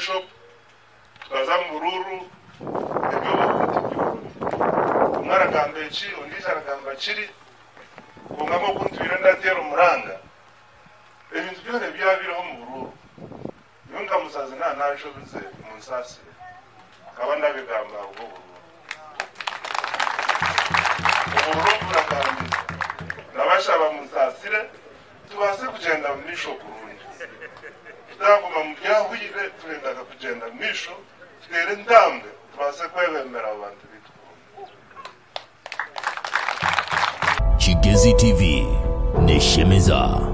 bishop tukaza mu bururu ibyo bavuga iby'ubururu umwe aragamba iki undi aragamba kiri kungamo kuntubira ndatera umuranga ibintu byose byaba biriho mu bururu. Iyo ngamusazi nta ntabishoboze mu nsasire akaba ndabigamba ubwo bururu. Ubururu buragambiza nabashaba mu nsasire tubase kugenda mu misho kurundi ndaguma mu byahwire turendaga kugenda mu isho ndambe intambwe tubaze kwebemera abantu bitwa kigezi tv neshemeza.